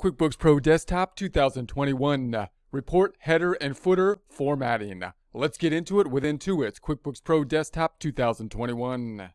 QuickBooks Pro Desktop 2021 uh, Report Header and Footer Formatting. Let's get into it with Intuit QuickBooks Pro Desktop 2021.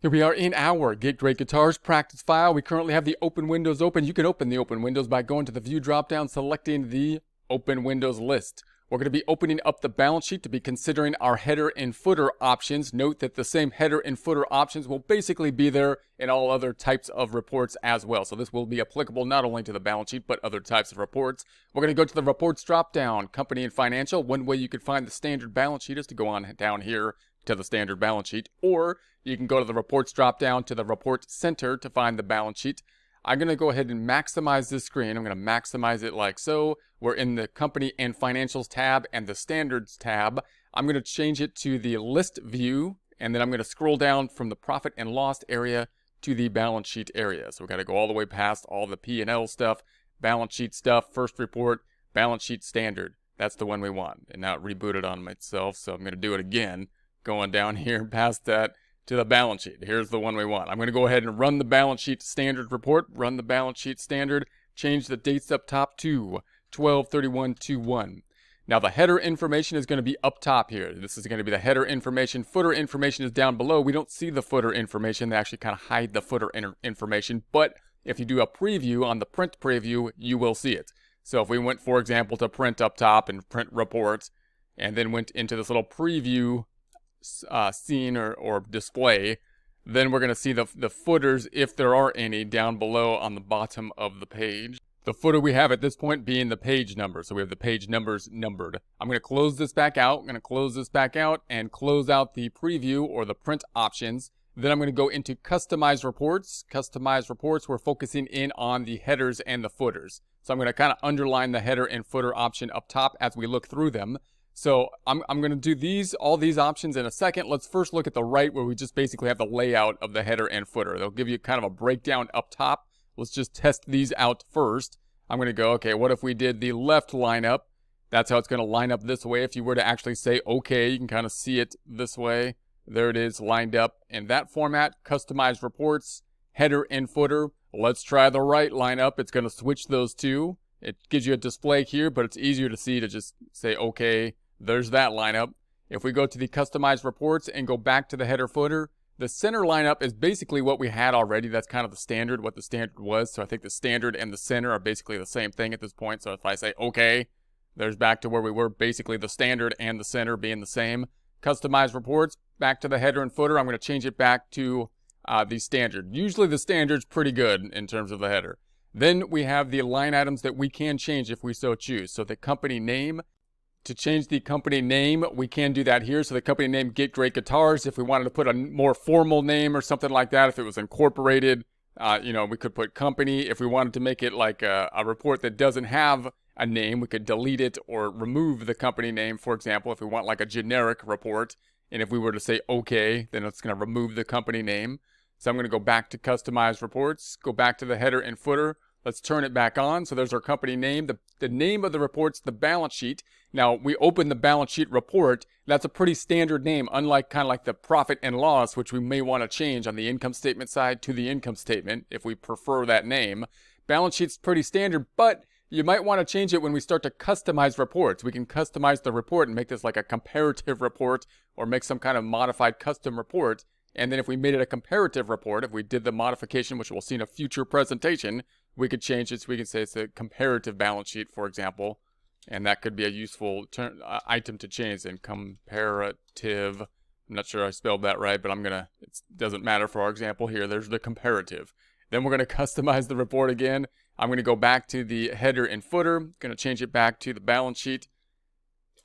Here we are in our Get Great Guitars practice file. We currently have the open windows open. You can open the open windows by going to the view dropdown, selecting the open windows list. We're going to be opening up the balance sheet to be considering our header and footer options. Note that the same header and footer options will basically be there in all other types of reports as well. So this will be applicable not only to the balance sheet, but other types of reports. We're going to go to the reports drop down, company and financial. One way you can find the standard balance sheet is to go on down here to the standard balance sheet, or you can go to the reports drop down to the report center to find the balance sheet. I'm going to go ahead and maximize this screen. I'm going to maximize it like so. We're in the company and financials tab and the standards tab. I'm going to change it to the list view and then I'm going to scroll down from the profit and loss area to the balance sheet area. So we got to go all the way past all the P&L stuff, balance sheet stuff, first report, balance sheet standard. That's the one we want. And now it rebooted on itself, so I'm going to do it again, going down here past that to the balance sheet. Here's the one we want. I'm going to go ahead and run the balance sheet standard report, run the balance sheet standard, change the dates up top to 123121. Now the header information is going to be up top here. This is going to be the header information. Footer information is down below. We don't see the footer information. They actually kind of hide the footer information. But if you do a preview on the print preview, you will see it. So if we went, for example, to print up top and print reports, and then went into this little preview uh, scene or, or display, then we're going to see the, the footers, if there are any, down below on the bottom of the page. The footer we have at this point being the page number. So we have the page numbers numbered. I'm going to close this back out. I'm going to close this back out and close out the preview or the print options. Then I'm going to go into customize reports. Customize reports, we're focusing in on the headers and the footers. So I'm going to kind of underline the header and footer option up top as we look through them. So I'm, I'm going to do these, all these options in a second. Let's first look at the right where we just basically have the layout of the header and footer. They'll give you kind of a breakdown up top. Let's just test these out first. I'm going to go, okay, what if we did the left lineup? That's how it's going to line up this way. If you were to actually say, okay, you can kind of see it this way. There it is lined up in that format. Customize reports, header and footer. Let's try the right lineup. It's going to switch those two. It gives you a display here, but it's easier to see to just say, okay, there's that lineup. If we go to the customized reports and go back to the header footer, the center lineup is basically what we had already. That's kind of the standard, what the standard was. So I think the standard and the center are basically the same thing at this point. So if I say, okay, there's back to where we were, basically the standard and the center being the same. Customized reports, back to the header and footer. I'm going to change it back to uh, the standard. Usually the standard's pretty good in terms of the header. Then we have the line items that we can change if we so choose. So the company name to change the company name, we can do that here. So the company name Get Great Guitars. If we wanted to put a more formal name or something like that, if it was incorporated, uh, you know, we could put company. If we wanted to make it like a, a, report that doesn't have a name, we could delete it or remove the company name, for example, if we want like a generic report. And if we were to say OK, then it's going to remove the company name. So I'm going to go back to customize reports, go back to the header and footer. Let's turn it back on. So there's our company name. The, the name of the report's the balance sheet. Now we open the balance sheet report. That's a pretty standard name, unlike kind of like the profit and loss, which we may want to change on the income statement side to the income statement if we prefer that name. Balance sheet's pretty standard, but you might want to change it when we start to customize reports. We can customize the report and make this like a comparative report or make some kind of modified custom report. And then if we made it a comparative report, if we did the modification, which we'll see in a future presentation, we could change it so we can say it's a comparative balance sheet, for example, and that could be a useful term, uh, item to change in comparative. I'm not sure I spelled that right, but I'm gonna, it doesn't matter for our example here. There's the comparative. Then we're gonna customize the report again. I'm gonna go back to the header and footer, gonna change it back to the balance sheet.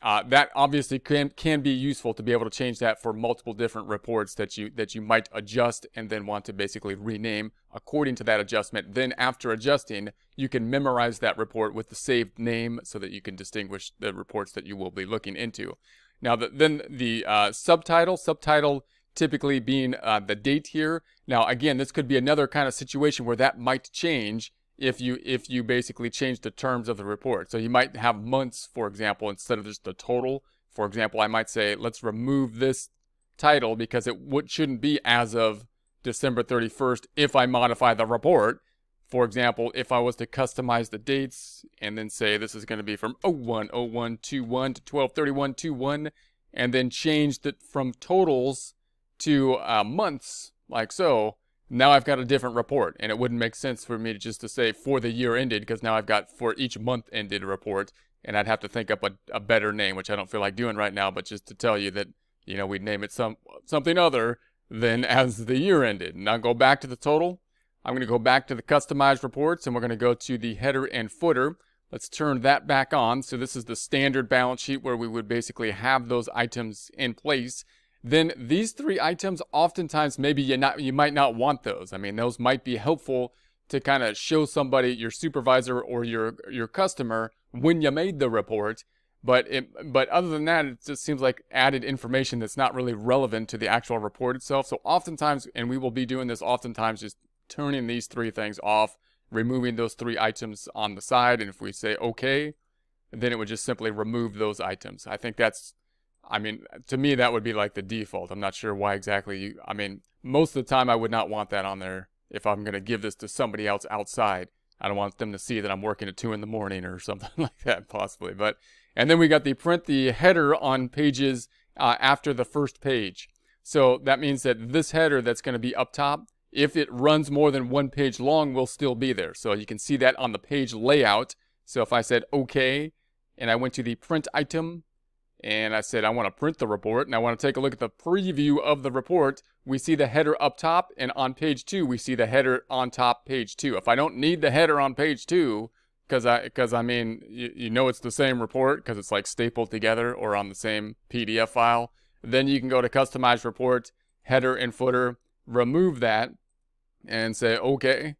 Uh, that obviously can can be useful to be able to change that for multiple different reports that you that you might adjust and then want to basically rename according to that adjustment. Then after adjusting, you can memorize that report with the saved name so that you can distinguish the reports that you will be looking into. Now, the, then the uh, subtitle, subtitle typically being uh, the date here. Now, again, this could be another kind of situation where that might change if you if you basically change the terms of the report. So you might have months, for example, instead of just the total. For example, I might say, let's remove this title because it shouldn't be as of December 31st if I modify the report for example, if I was to customize the dates and then say this is going to be from 010121 to 123121 and then change it from totals to uh, months like so, now I've got a different report and it wouldn't make sense for me to just to say for the year ended because now I've got for each month ended report and I'd have to think up a, a better name, which I don't feel like doing right now, but just to tell you that, you know, we'd name it some something other than as the year ended. Now go back to the total. I'm going to go back to the customized reports and we're going to go to the header and footer. Let's turn that back on. So this is the standard balance sheet where we would basically have those items in place then these three items oftentimes maybe you not you might not want those. I mean, those might be helpful to kind of show somebody your supervisor or your your customer when you made the report. But it, but other than that, it just seems like added information that's not really relevant to the actual report itself. So oftentimes, and we will be doing this oftentimes, just turning these three things off, removing those three items on the side, and if we say okay, then it would just simply remove those items. I think that's I mean, to me, that would be like the default. I'm not sure why exactly you, I mean, most of the time I would not want that on there if I'm going to give this to somebody else outside. I don't want them to see that I'm working at two in the morning or something like that, possibly. But, and then we got the print the header on pages uh, after the first page. So that means that this header that's going to be up top, if it runs more than one page long, will still be there. So you can see that on the page layout. So if I said OK, and I went to the print item, and I said, I want to print the report and I want to take a look at the preview of the report. We see the header up top and on page two, we see the header on top page two. If I don't need the header on page two, because I, because I mean, you, you know it's the same report because it's like stapled together or on the same PDF file, then you can go to customize report, header and footer, remove that and say, okay.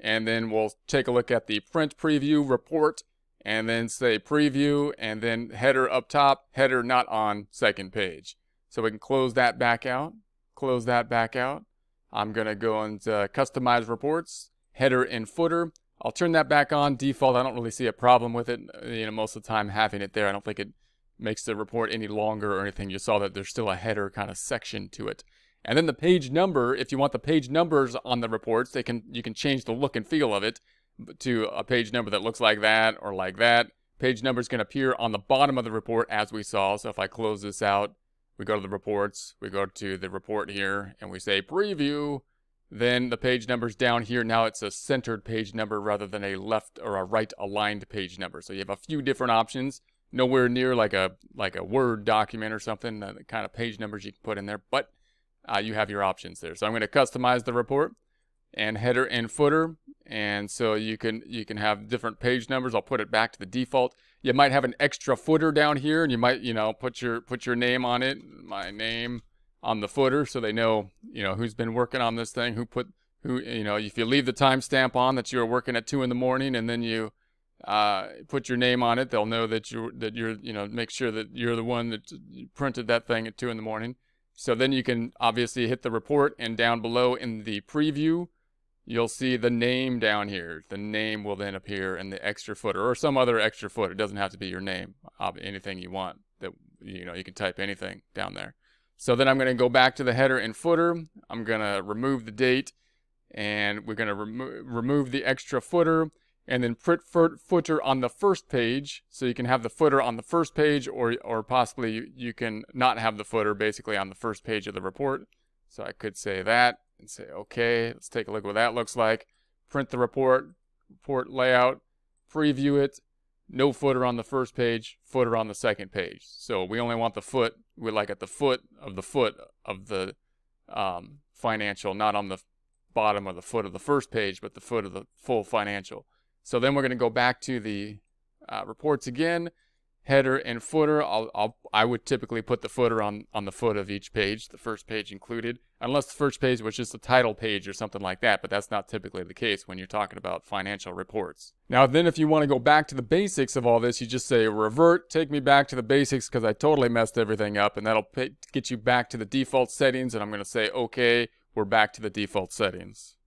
And then we'll take a look at the print preview report and then say preview and then header up top, header not on second page. So we can close that back out, close that back out. I'm to go into uh, customize reports, header and footer. I'll turn that back on. Default, I don't really see a problem with it. Uh, you know, most of the time having it there, I don't think it makes the report any longer or anything. You saw that there's still a header kind of section to it. And then the page number, if you want the page numbers on the reports, they can you can change the look and feel of it to a page number that looks like that or like that. Page number is going to appear on the bottom of the report as we saw. So if I close this out, we go to the reports, we go to the report here, and we say preview. Then the page number's down here. Now it's a centered page number rather than a left or a right aligned page number. So you have a few different options. Nowhere near like a like a Word document or something, the kind of page numbers you can put in there, but uh, you have your options there. So I'm going to customize the report and header and footer. And so you can you can have different page numbers. I'll put it back to the default. You might have an extra footer down here and you might you know put your put your name on it my name on the footer so they know you know who's been working on this thing who put who you know if you leave the timestamp on that you're working at two in the morning and then you uh, put your name on it they'll know that you're that you're you know make sure that you're the one that printed that thing at two in the morning. So then you can obviously hit the report and down below in the preview you'll see the name down here. The name will then appear in the extra footer or some other extra footer. It doesn't have to be your name. Anything you want that, you know, you can type anything down there. So then I'm going to go back to the header and footer. I'm going to remove the date and we're going to remo remove the extra footer and then put footer on the first page. So you can have the footer on the first page or, or possibly you can not have the footer basically on the first page of the report. So I could say that and say, okay, let's take a look what that looks like. Print the report, report layout, preview it, no footer on the first page, footer on the second page. So we only want the foot, we like at the foot of the foot of the um, financial, not on the bottom of the foot of the first page, but the foot of the full financial. So then we're going to go back to the uh, reports again header and footer. I'll, I'll, I would typically put the footer on, on the foot of each page, the first page included, unless the first page was just a title page or something like that, but that's not typically the case when you're talking about financial reports. Now, then if you want to go back to the basics of all this, you just say revert, take me back to the basics because I totally messed everything up, and that'll pay, get you back to the default settings, and I'm going to say, okay, we're back to the default settings.